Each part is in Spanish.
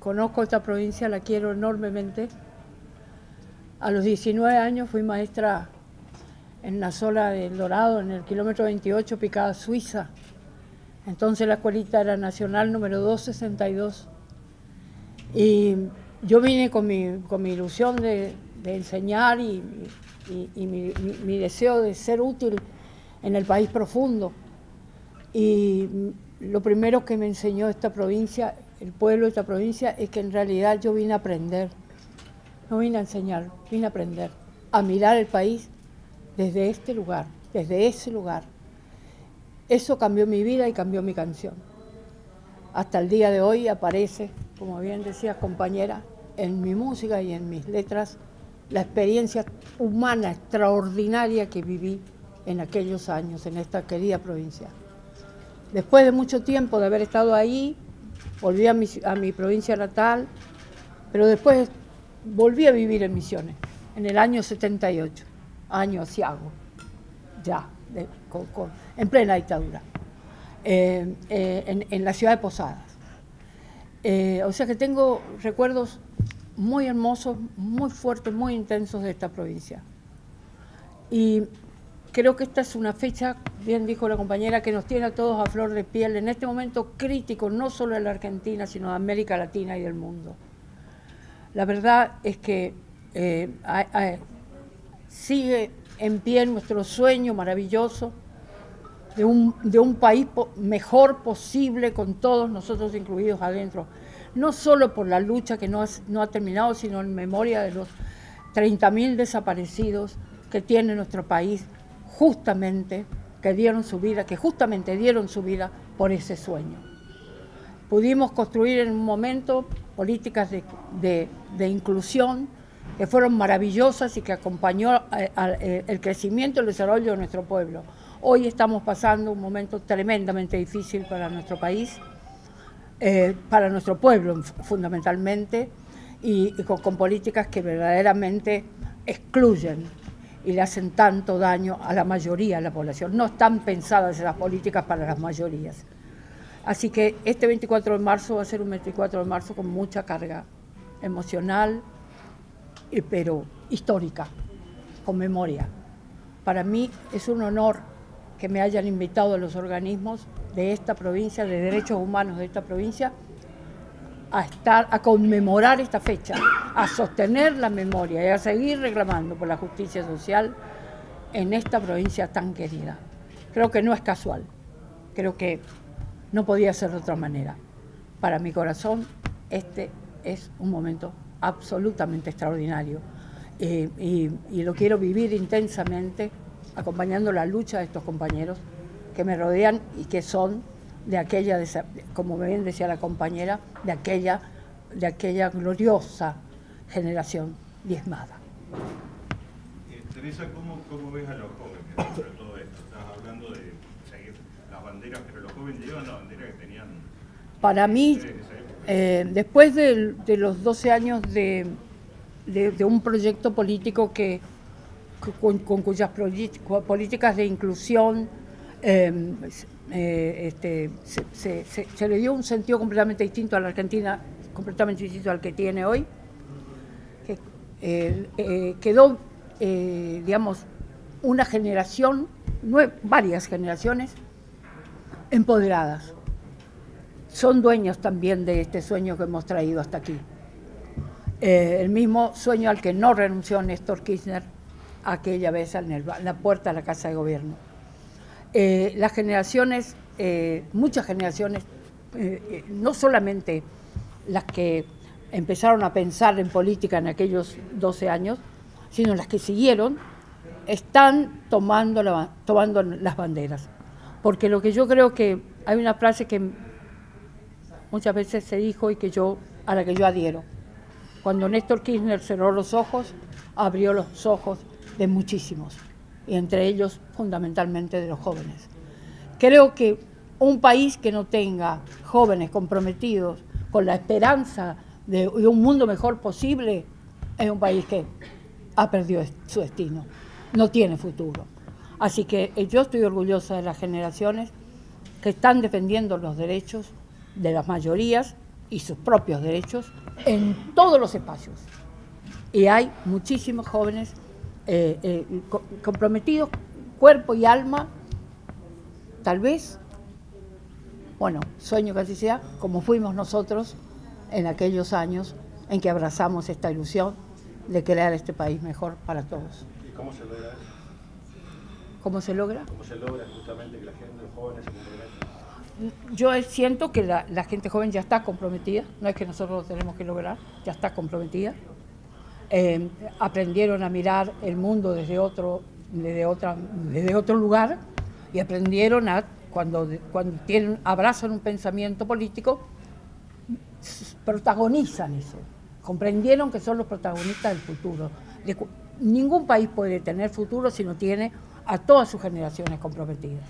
conozco esta provincia, la quiero enormemente. A los 19 años fui maestra en la zona del Dorado, en el kilómetro 28, Picada Suiza. Entonces la escuelita era nacional número 262. Y yo vine con mi, con mi ilusión de, enseñar y, mi, deseo de ser útil en el país profundo. Y lo primero que me enseñó esta provincia, el pueblo de esta provincia, es que en realidad yo vine a aprender. No vine a enseñar, vine a aprender, a mirar el país desde este lugar, desde ese lugar. Eso cambió mi vida y cambió mi canción. Hasta el día de hoy aparece, como bien decía compañera, en mi música y en mis letras la experiencia humana extraordinaria que viví en aquellos años en esta querida provincia. Después de mucho tiempo de haber estado ahí, volví a mi, a mi provincia natal, pero después volví a vivir en Misiones, en el año 78, año asiago, ya, en plena dictadura, eh, eh, en, la ciudad de Posadas. Eh, o sea que tengo recuerdos muy hermosos, muy fuertes, muy intensos de esta provincia. Y creo que esta es una fecha, bien dijo la compañera, que nos tiene a todos a flor de piel en este momento crítico, no solo de la Argentina, sino de América Latina y del mundo. La verdad es que eh, sigue en pie nuestro sueño maravilloso de un, de un país mejor posible con todos nosotros incluidos adentro. No solo por la lucha que no ha, no ha terminado, sino en memoria de los 30.000 desaparecidos que tiene nuestro país, justamente que dieron su vida, que justamente dieron su vida por ese sueño. Pudimos construir en un momento políticas de, inclusión que fueron maravillosas y que acompañó el crecimiento y el desarrollo de nuestro pueblo. Hoy estamos pasando un momento tremendamente difícil para nuestro país, eh, para nuestro pueblo fundamentalmente, y, con, políticas que verdaderamente excluyen y le hacen tanto daño a la mayoría de la población. No están pensadas esas políticas para las mayorías. Así que este 24 de marzo va a ser un 24 de marzo con mucha carga emocional, pero histórica, con memoria. Para mí es un honor que me hayan invitado a los organismos de esta provincia, de derechos humanos de esta provincia, a estar, a conmemorar esta fecha, a sostener la memoria y a seguir reclamando por la justicia social en esta provincia tan querida. Creo que no es casual, creo que no podía ser de otra manera. Para mi corazón, este es un momento absolutamente extraordinario eh, y, lo quiero vivir intensamente acompañando la lucha de estos compañeros que me rodean y que son de aquella, como bien decía la compañera, de aquella, de aquella gloriosa generación diezmada. Eh, Teresa, ¿cómo, ¿cómo, ves a los jóvenes sobre todo esto? Estás hablando de seguir las banderas, pero los jóvenes llevan la bandera que tenían. Para mí, eh, después de, los 12 años de, un proyecto político que, con, cuyas políticas de inclusión em, eh, este, se, le dio un sentido completamente distinto a la Argentina, completamente distinto al que tiene hoy, que, eh, quedó, digamos, una generación, varias generaciones, empoderadas. Son dueños también de este sueño que hemos traído hasta aquí. Eh, el mismo sueño al que no renunció Néstor Kirchner aquella vez en, la puerta de la Casa de Gobierno. Eh, las generaciones, eh, muchas generaciones, no solamente las que empezaron a pensar en política en aquellos 12 años, sino las que siguieron, están tomando, tomando las banderas. Porque lo que yo creo que hay una frase que muchas veces se dijo y que yo, a la que yo adhiero. Cuando Néstor Kirchner cerró los ojos, abrió los ojos de muchísimos, y entre ellos fundamentalmente de los jóvenes. Creo que un país que no tenga jóvenes comprometidos con la esperanza de, un mundo mejor posible es un país que ha perdido su destino, no tiene futuro. Así que eh, yo estoy orgullosa de las generaciones que están defendiendo los derechos de las mayorías y sus propios derechos en todos los espacios. Y hay muchísimos jóvenes eh, eh, comprometidos, cuerpo y alma, tal vez, bueno, sueño que así sea, como fuimos nosotros en aquellos años en que abrazamos esta ilusión de crear este país mejor para todos. ¿Y cómo se logra eso? ¿Cómo se logra? ¿Cómo se logra justamente que la gente, jóvenes se comprometen? Yo siento que la, la, gente joven ya está comprometida, no es que nosotros lo tenemos que lograr, ya está comprometida. Eh, aprendieron a mirar el mundo desde otro, desde, otro lugar y aprendieron a, cuando, abrazan un pensamiento político, protagonizan eso comprendieron que son los protagonistas del futuro. ningún país puede tener futuro si no tiene a todas sus generaciones comprometidas.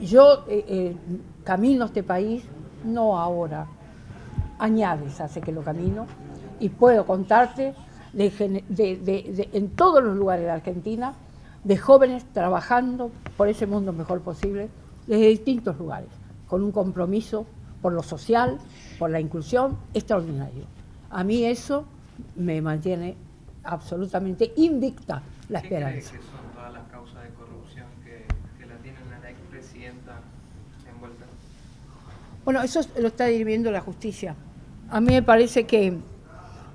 Yo eh, eh, camino este país, no ahora, añades hace que lo camino, y puedo contarte en todos los lugares de Argentina de jóvenes trabajando por ese mundo mejor posible desde distintos lugares, con un compromiso por lo social, por la inclusión extraordinario. A mí eso me mantiene absolutamente invicta la esperanza. ¿Qué que son todas las causas de corrupción que, que la tienen a la expresidenta envuelta? Bueno, eso lo está dirigiendo la justicia. A mí me parece que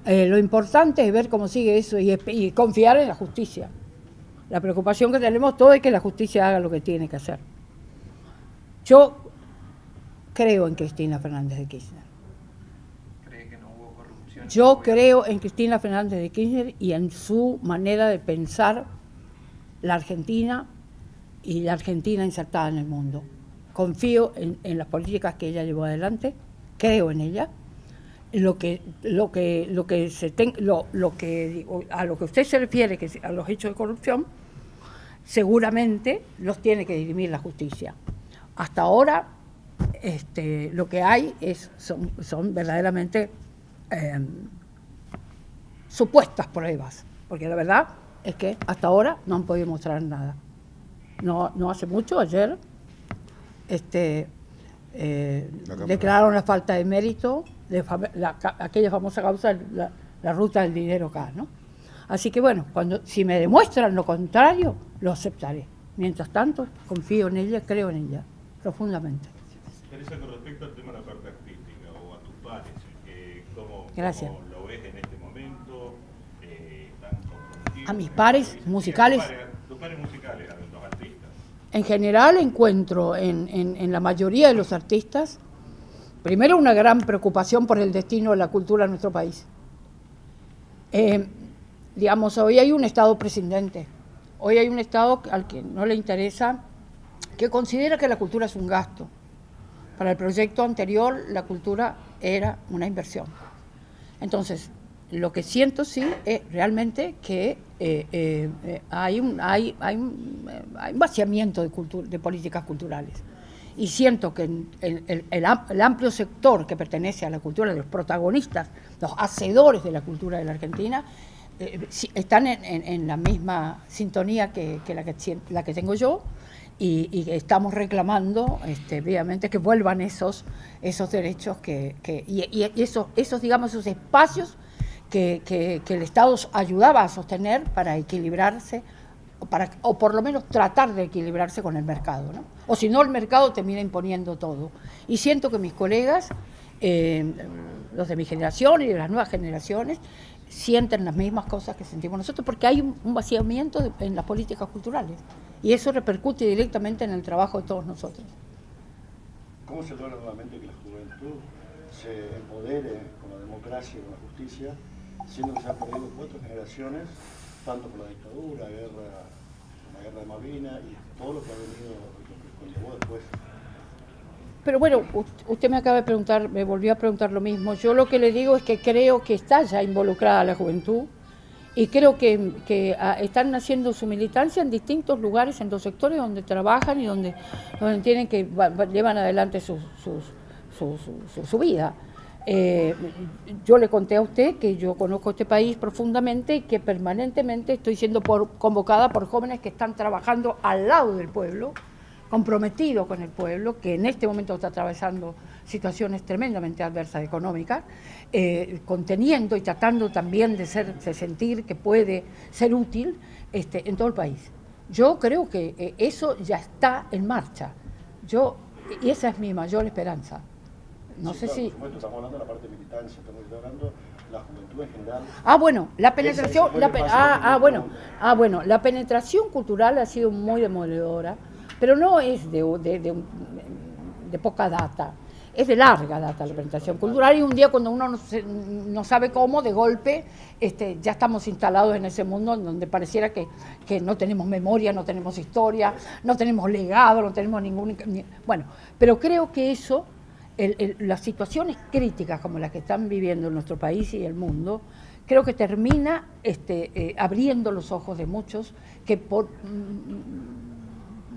eh, lo importante es ver cómo sigue eso y, y, confiar en la justicia. La preocupación que tenemos todos es que la justicia haga lo que tiene que hacer. Yo creo en Cristina Fernández de Kirchner. Yo creo en Cristina Fernández de Kirchner y en su manera de pensar la Argentina y la Argentina insertada en el mundo. Confío en, las políticas que ella llevó adelante, creo en ella. Lo que, lo que, lo que se lo, lo, que a lo que usted se refiere, que a los hechos de corrupción, seguramente los tiene que dirimir la justicia. Hasta ahora, este, lo que hay es, son, son verdaderamente Em, supuestas pruebas, porque la verdad es que hasta ahora no han podido mostrar nada. No, no hace mucho, ayer, este, eh, declararon la falta de mérito de aquella famosa causa, la, la, ruta del dinero acá, ¿no? Así que bueno, cuando si me demuestran lo contrario, lo aceptaré. Mientras tanto, confío en ella, creo en ella, profundamente. Teresa, con respecto al tema de la parte artística o a tus pares, Gracias. lo ves en este momento? Eh, a mis pares musicales. Tus pares musicales, los artistas. En general encuentro en, en, la mayoría de los artistas, primero una gran preocupación por el destino de la cultura en nuestro país. Eh, digamos, hoy hay un Estado presidente, hoy hay un Estado al que no le interesa, que considera que la cultura es un gasto. Para el proyecto anterior, la cultura era una inversión. Entonces, lo que siento sí es realmente que eh, eh, hay, un, hay, hay, un, vaciamiento de, de políticas culturales. Y siento que el, amplio sector que pertenece a la cultura, los protagonistas, los hacedores de la cultura de la Argentina, eh, están en, la misma sintonía que, la, que la que tengo yo y, estamos reclamando este, que vuelvan esos, esos derechos que, y, esos, esos, digamos, esos espacios que, el Estado ayudaba a sostener para equilibrarse, para, o por lo menos tratar de equilibrarse con el mercado. ¿no? O si no, el mercado termina imponiendo todo. Y siento que mis colegas, eh, los de mi generación y de las nuevas generaciones, sienten las mismas cosas que sentimos nosotros, porque hay un, vaciamiento en las políticas culturales y eso repercute directamente en el trabajo de todos nosotros. ¿Cómo se logra nuevamente que la juventud se empodere con la democracia y con la justicia, siendo que se han perdido cuatro generaciones, tanto por la dictadura, guerra, guerra de Malvinas y todo lo que ha venido, que después? Pero bueno, usted me acaba de preguntar, me volvió a preguntar lo mismo. Yo lo que le digo es que creo que está ya involucrada la juventud y creo que, ah, están haciendo su militancia en distintos lugares, en dos sectores donde trabajan y donde, donde tienen que llevan adelante su, su, vida. Eh, yo le conté a usted que yo conozco este país profundamente y que permanentemente estoy siendo convocada por jóvenes que están trabajando al lado del pueblo comprometido con el pueblo, que en este momento está atravesando situaciones tremendamente adversas económicas, eh, conteniendo y tratando también de, ser, sentir que puede ser útil este, en todo el país. Yo creo que eh, eso ya está en marcha. Yo, y esa es mi mayor esperanza. No sé si... estamos hablando de la parte militancia, estamos hablando de la juventud en general. Ah, bueno, la penetración... La ah, ah, bueno, ah, bueno, la penetración cultural ha sido muy demoledora, pero no es de, de, de poca data es de larga data la penetración cultural y un día cuando uno no, sabe cómo, de golpe, este, ya estamos instalados en ese mundo en donde pareciera que, no tenemos memoria, no tenemos historia, no tenemos legado, no tenemos ningún... Bueno, pero creo que eso, las situaciones críticas como las que están viviendo en nuestro país y el mundo, creo que termina este, eh, abriendo los ojos de muchos que por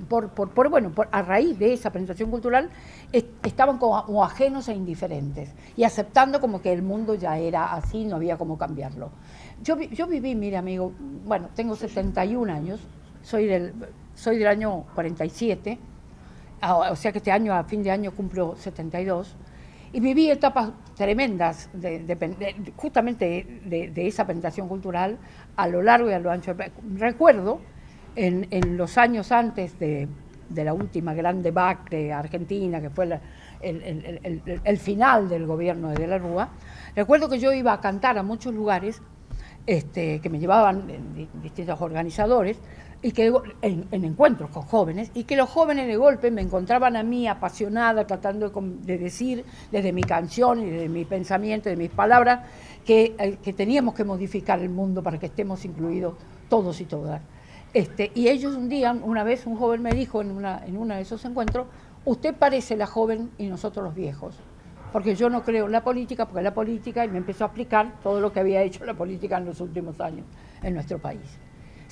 por, bueno, a raíz de esa penetración cultural, estaban como, ajenos e indiferentes y aceptando como que el mundo ya era así, no había cómo cambiarlo. Yo, yo viví, mire amigo, bueno, tengo 71 años, soy del, soy del año 47, ah, o sea que este año, a fin de año, cumplo 72, y viví etapas tremendas de, justamente de, esa penetración cultural a lo largo y a lo ancho. Recuerdo en, los años antes de, la última gran debacle argentina, que fue el, final del gobierno de De la Rúa, recuerdo que yo iba a cantar a muchos lugares este, que me llevaban distintos organizadores y que en, encuentros con jóvenes y que los jóvenes de golpe me encontraban a mí apasionada tratando de, decir desde mi canción y desde mi pensamiento, de mis palabras, que, eh, que teníamos que modificar el mundo para que estemos incluidos todos y todas. Este, y ellos un día, una vez un joven me dijo en, una, en uno de esos encuentros, usted parece la joven y nosotros los viejos, porque yo no creo en la política, porque la política, y me empezó a explicar todo lo que había hecho la política en los últimos años en nuestro país.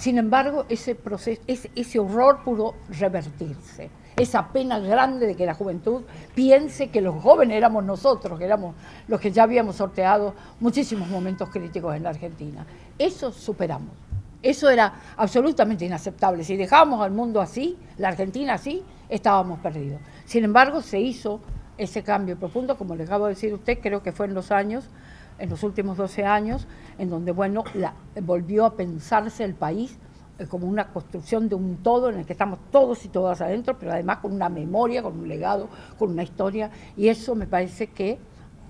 Sin embargo, ese, proceso, ese, horror pudo revertirse, esa pena grande de que la juventud piense que los jóvenes éramos nosotros, que éramos los que ya habíamos sorteado muchísimos momentos críticos en la Argentina. Eso superamos. Eso era absolutamente inaceptable. Si dejábamos al mundo así, la Argentina así, estábamos perdidos. Sin embargo, se hizo ese cambio profundo, como le acabo de decir a usted, creo que fue en los años, en los últimos 12 años, en donde, bueno, la, volvió a pensarse el país eh, como una construcción de un todo en el que estamos todos y todas adentro, pero además con una memoria, con un legado, con una historia, y eso me parece que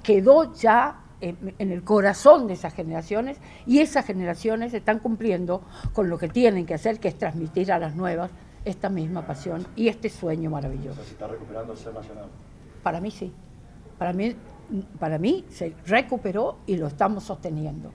quedó ya en, el corazón de esas generaciones y esas generaciones están cumpliendo con lo que tienen que hacer, que es transmitir a las nuevas esta misma pasión y este sueño maravilloso. ¿Se está recuperando el ser nacional? Para mí sí. Para mí, para mí se recuperó y lo estamos sosteniendo.